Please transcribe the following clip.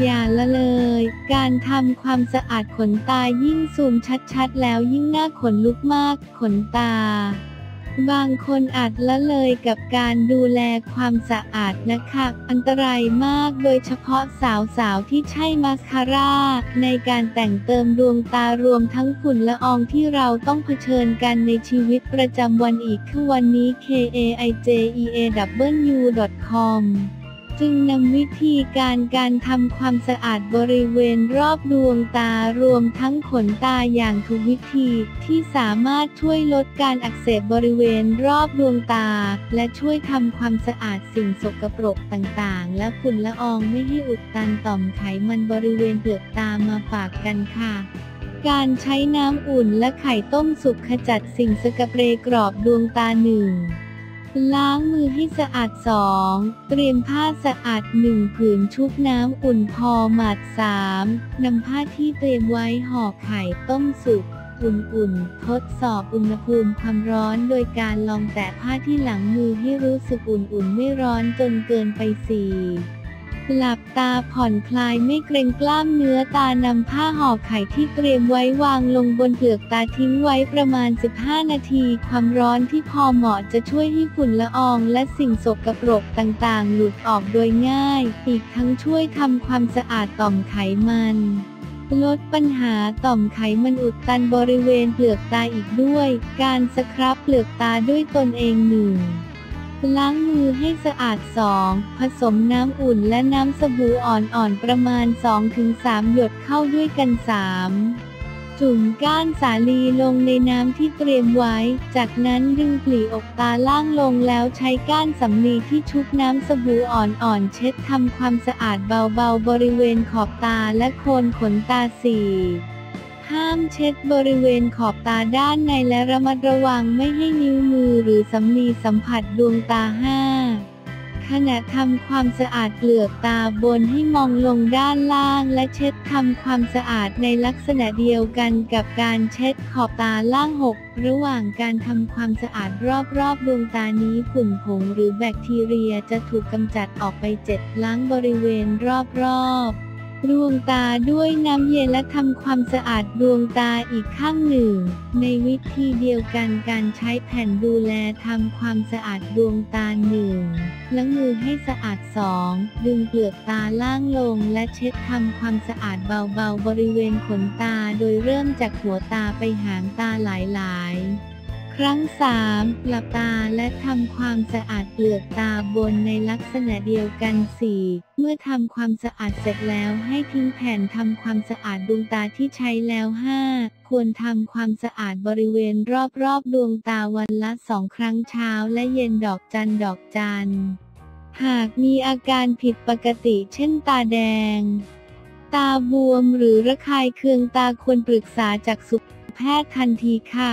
อย่าละเลย การทำความสะอาดขนตายิ่งซูมชัดๆ แล้วยิ่งหน่าขนลุกมากขนตา บางคนอาจละเลยกับการดูแลความสะอาดนะคะ อันตรายมากโดยเฉพาะสาวๆ ที่ใช้มาสคาร่า ในการแต่งเติมดวงตารวมทั้งฝุ่นละอองที่เราต้องเผชิญกันในชีวิตประจำวันอีกคือวันนี้ k a i j e a w com จึงนำวิธีการการทำความสะอาดบริเวณรอบดวงตารวมทั้งขนตาอย่างถูกวิธีที่สามารถช่วยลดการอักเสบบริเวณรอบดวงตา และช่วยทำความสะอาดสิ่งสกปรกต่างๆ และฝุ่นละอองไม่ให้อุดตันต่อมไขมันบริเวณเปลือกตามาฝากกันค่ะการใช้น้ำอุ่นและไข่ต้มสุกขจัดสิ่งสกปรกรอบดวงตาหนึ่ง ล้างมือให้สะอาด 2. เตรียมผ้าสะอาด 1 ผืนชุบน้ำอุ่นพอหมาด 3. นำผ้าที่เตรียมไว้ห่อไข่ต้มสุกอุ่นๆ ทดสอบอุณหภูมิความร้อนโดยการลองแตะผ้าที่หลังมือให้รู้สึกอุ่นๆ ไม่ร้อนจนเกินไป 4. หลับตาผ่อนคลายไม่เกรงกล้ามเนื้อตานำผ้าห่อไข่ที่เตรียมไว้วางลงบนเปลือกตาทิ้งไว้ประมาณ 15 นาที ความร้อนที่พอเหมาะจะช่วยให้ฝุ่นละอองและสิ่งสกปรกต่างๆ หลุดออกโดยง่าย อีกทั้งช่วยทำความสะอาดต่อมไขมันลดปัญหาต่อมไขมันอุดตันบริเวณเปลือกตาอีกด้วย การสครับเปลือกตาด้วยตนเองหนึ่ง ล้างมือให้สะอาด 2. ผสมน้ำอุ่นและน้ำสบู่อ่อนๆประมาณ 2-3 หยดเข้าด้วยกัน 3. จุ่มก้านสาลีลงในน้ำที่เตรียมไว้ จากนั้นดึงปลีอกตาล่างลงแล้วใช้ก้านสำลีที่ชุบน้ำสบู่อ่อนๆเช็ดทำความสะอาดเบาๆบริเวณขอบตาและโคนขนตา 4. ห้ามเช็ดบริเวณขอบตาด้านในและระมัดระวังไม่ให้นิ้วมือหรือสำลีสัมผัสดวงตา 5. ขณะทำความสะอาดเปลือกตาบนให้มองลงด้านล่างและเช็ดทำความสะอาดในลักษณะเดียวกันกับการเช็ดขอบตาล่าง6ระหว่างการทำความสะอาดรอบๆดวงตานี้ฝุ่นผงหรือแบคทีเรียจะถูกกำจัดออกไปเจ็ดล้างบริเวณรอบๆ ดวงตาด้วยน้ำเย็นและทำความสะอาดดวงตาอีกข้างหนึ่ง ในวิธีเดียวกันการใช้แผ่นดูแลทำความสะอาดดวงตาหนึ่งล้างมือให้สะอาด 2. ดึงเปลือกตาล่างลงและเช็ดทำความสะอาดเบาๆบริเวณขนตาโดยเริ่มจากหัวตาไปหางตาหลายๆ ครั้ง 3. หลับตาและทำความสะอาดเปลือกตาบนในลักษณะเดียวกัน 4. เมื่อทำความสะอาดเสร็จแล้วให้ทิ้งแผ่นทำความสะอาดดวงตาที่ใช้แล้ว 5. ควรทำความสะอาดบริเวณรอบๆ ดวงตาวันละสองครั้งเช้าและเย็นดอกจันดอกจันหากมีอาการผิดปกติเช่นตาแดง ตาบวมหรือระคายเคืองตาควรปรึกษาจากสุขแพทย์ทันทีค่ะ